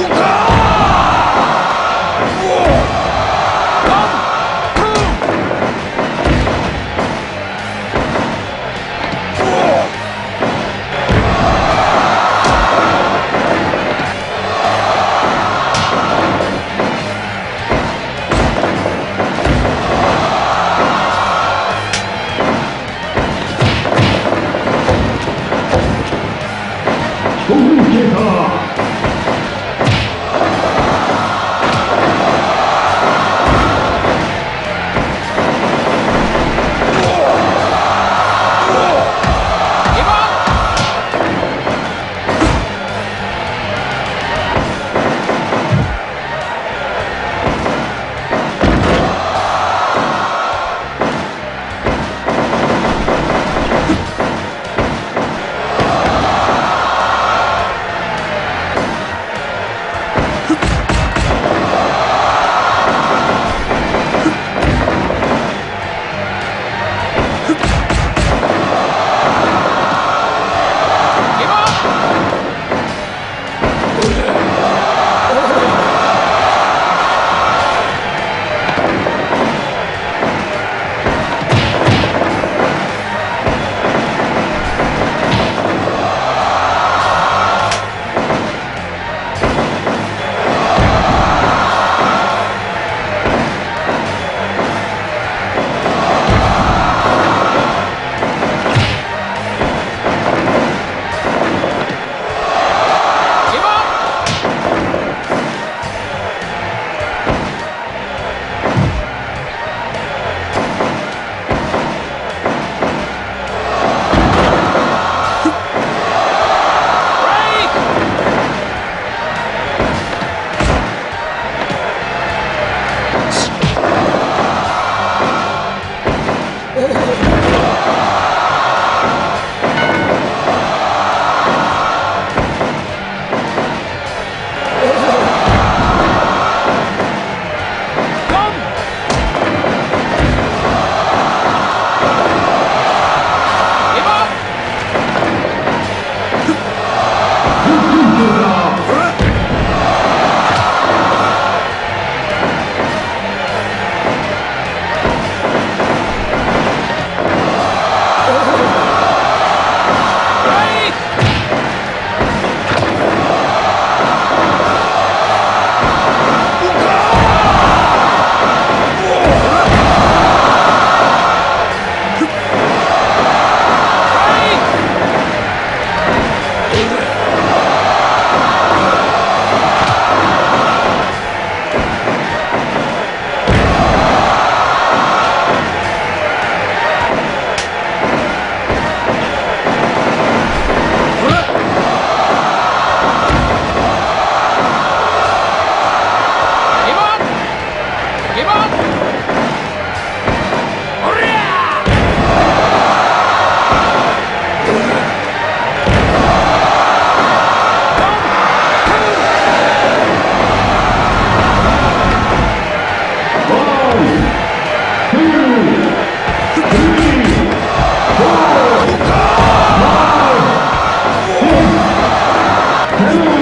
Oh! 네.